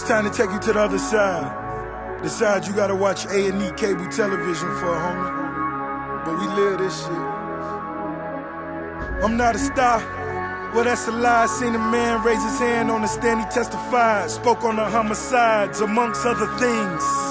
It's time to take you to the other side. The side you gotta watch A&E cable television for, homie. But we live this shit. I'm not a star. Well, that's a lie. Seen a man raise his hand on the stand, he testified. Spoke on the homicides, amongst other things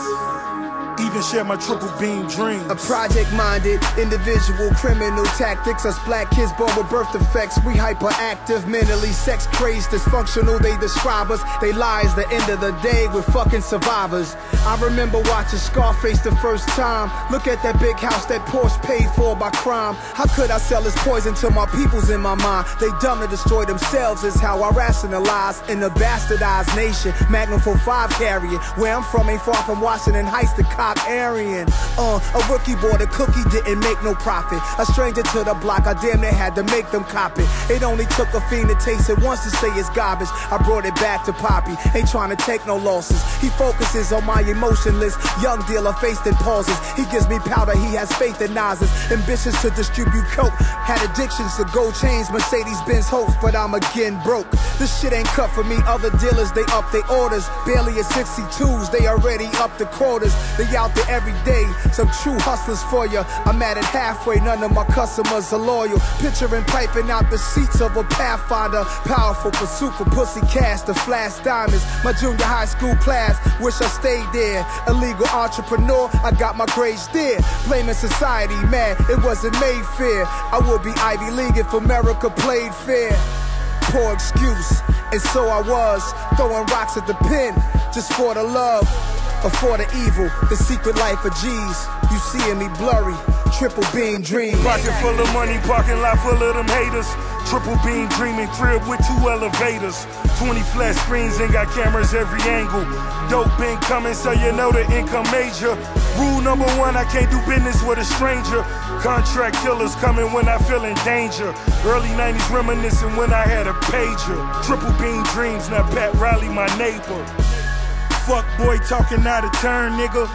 even share my triple beam dreams. A project minded individual, criminal tactics. Us black kids born with birth defects. We hyperactive, mentally sex crazed, dysfunctional. They describe us. They lie is the end of the day. We're fucking survivors. I remember watching Scarface the first time. Look at that big house that Porsche paid for by crime. How could I sell this poison to my peoples in my mind? They dumb to destroy themselves is how I rationalize in a bastardized nation. Magnum 45 carrying. Where I'm from ain't far from Washington Heights, the cop Aryan. Uh, a rookie bought a cookie, didn't make no profit. A stranger to the block, I damn near had to make them cop it. It only took a fiend to taste it once to say it's garbage. I brought it back to Poppy, ain't trying to take no losses. He focuses on my emotionless young dealer faced in pauses. He gives me powder, he has faith in Nas's. Ambitions to distribute coke, had addictions to gold chains, Mercedes Benz hopes, but I'm again broke. This shit ain't cut for me. Other dealers, they up their orders. Barely at 62s, they already up the quarters. They out every day. Some true hustlers for you. I'm at it halfway, none of my customers are loyal. Picturing piping out the seats of a Pathfinder. Powerful pursuit for pussy cash, the flash diamonds. My junior high school class, wish I stayed there. Illegal entrepreneur, I got my grades there. Blaming society, man, it wasn't made fair. I would be Ivy League if America played fair. Poor excuse, and so I was throwing rocks at the pin just for the love or for the evil, the secret life of G's. You seeing me blurry, triple beam dream. Pocket full of money, parking lot full of them haters. Triple beam dreaming crib with two elevators. 20 flat screens and got cameras every angle. Dope been coming, so you know the income major. Rule number one, I can't do business with a stranger. Contract killers coming when I feel in danger. Early 90s reminiscing when I had a pager. Triple beam dreams, now Pat Riley, my neighbor. Fuck boy talking out of turn, nigga.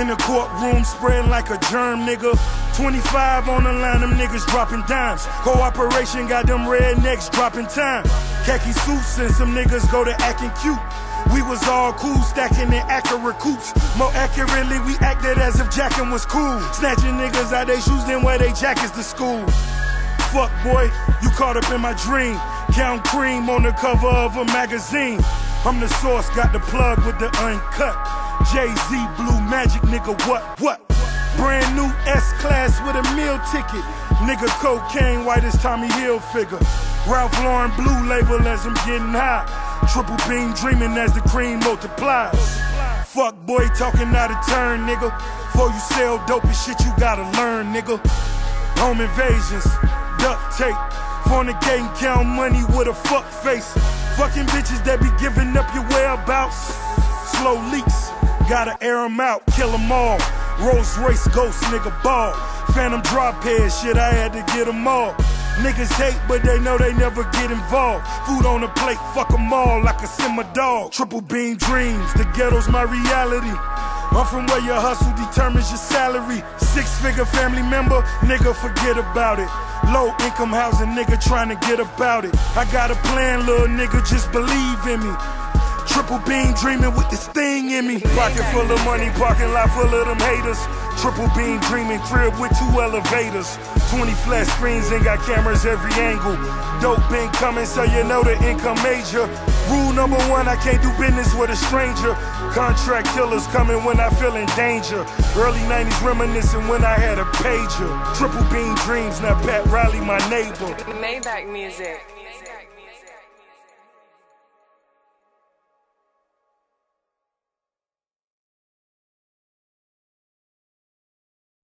In the courtroom, spreading like a germ, nigga. 25 on the line, them niggas dropping dimes. Cooperation got them rednecks dropping time. Khaki suits and some niggas go to acting cute. We was all cool, stacking in accurate coops. More accurately, we acted as if jacking was cool. Snatching niggas out they shoes, then wear they jackets to school. Fuck boy, you caught up in my dream. Count cream on the cover of a magazine. I'm the source, got the plug with the uncut. Jay-Z, Blue Magic, nigga, what, what? Brand new S-Class with a meal ticket. Nigga, cocaine, white as Tommy Hilfiger. Ralph Lauren blue label as I'm getting high. Triple beam dreaming as the cream multiplies. Fuck boy talking out of turn, nigga. Before you sell dope and shit, you gotta learn, nigga. Home invasions, duct tape. Fornicating, count money with a fuck face. Fucking bitches that be giving up your whereabouts. Slow leaks, gotta air them out, kill them all. Rolls Royce ghost, nigga ball. Phantom drop head, shit, I had to get them all. Niggas hate, but they know they never get involved. Food on the plate, fuck them all like I a simmer dog. Triple beam dreams, the ghetto's my reality. I'm from where your hustle determines your salary. Six figure family member, nigga, forget about it. Low income housing, nigga, trying to get about it. I got a plan, little nigga, just believe in me. Triple beam dreaming with this thing in me. Pocket full of money, parking lot full of them haters. Triple beam dreaming crib with two elevators. 20 flat screens and got cameras every angle. Dope been coming, so you know the income major. Rule number one, I can't do business with a stranger. Contract killers coming when I feel in danger. Early 90s reminiscing when I had a pager. Triple beam dreams, now Pat Riley, my neighbor. Maybach music.